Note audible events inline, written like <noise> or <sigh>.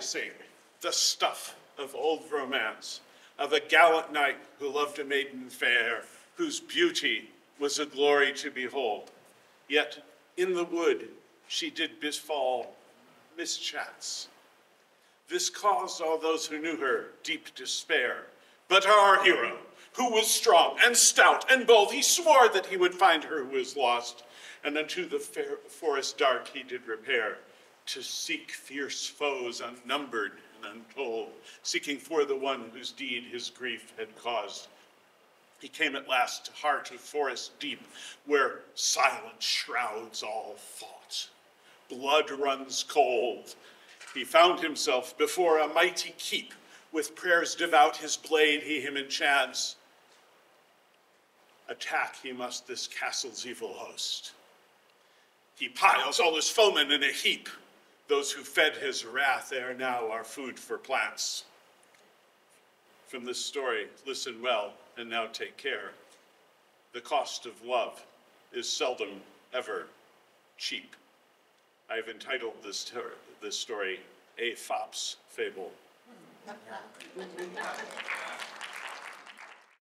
Sing the stuff of old romance, of a gallant knight who loved a maiden fair, whose beauty was a glory to behold. Yet in the wood she did befall mischance. This caused all those who knew her deep despair. But our hero, who was strong and stout and bold, he swore that he would find her who was lost, and unto the fair forest dark he did repair to seek fierce foes unnumbered and untold, seeking for the one whose deed his grief had caused. He came at last to heart of forest deep, where silence shrouds all thought. Blood runs cold. He found himself before a mighty keep, with prayers devout his blade he him enchants. Attack he must this castle's evil host. He piles all his foemen in a heap, those who fed his wrath ere now are food for plants. From this story, listen well and now take care. The cost of love is seldom ever cheap. I've entitled this, this story A Fop's Fable. <laughs>